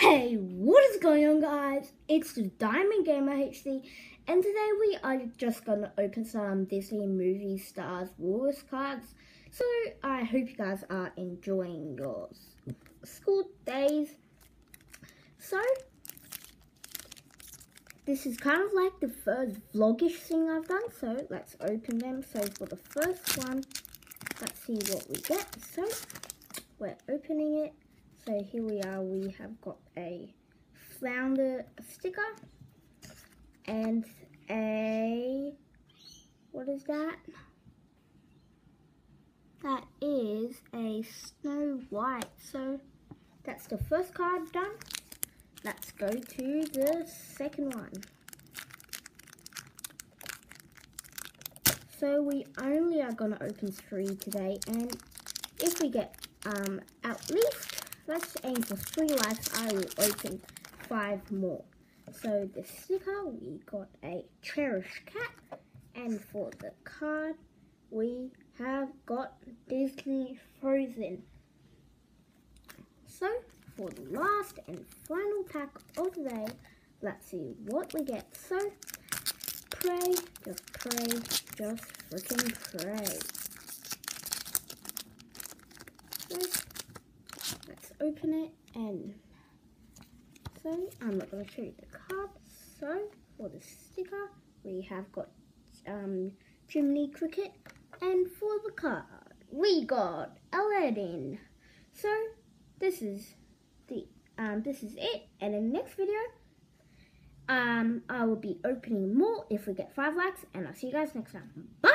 Hey, what is going on guys? It's the Diamond Gamer HD and today we are just gonna open some Disney movie stars Wars cards. So I hope you guys are enjoying your school days. So this is kind of like the first vlogish thing I've done, so let's open them. So for the first one, let's see what we get. So we're opening it so here we are, we have got a flounder sticker and a, what is that? That is a Snow White. So that's the first card done. Let's go to the second one. So we only are going to open three today and if we get um, at least let's aim for three likes. I will open five more. So the sticker, we got a Cheshire Cat. And for the card, we have got Disney Frozen. So for the last and final pack of the day, let's see what we get. So pray, just pray, just freaking pray. So open it and so I'm not going to show you the card. So for the sticker we have got um, Jiminy Cricket and for the card we got Aladdin. So this is the um, this is it and in the next video um, I will be opening more if we get 5 likes and I'll see you guys next time. Bye!